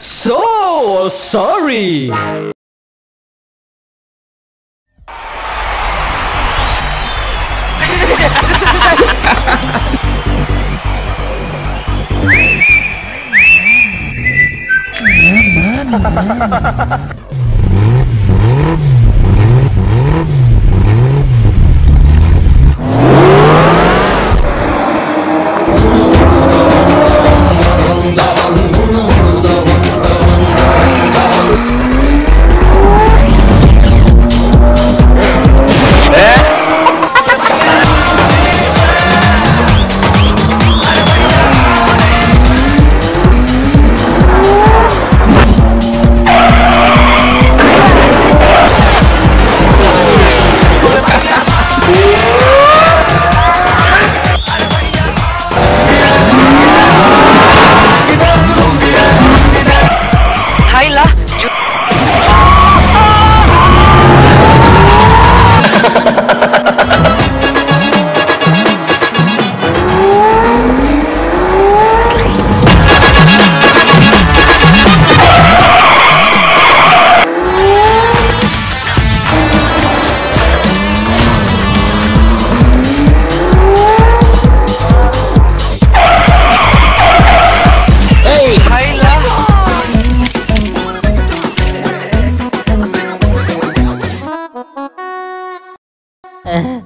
So sorry. Uh-huh.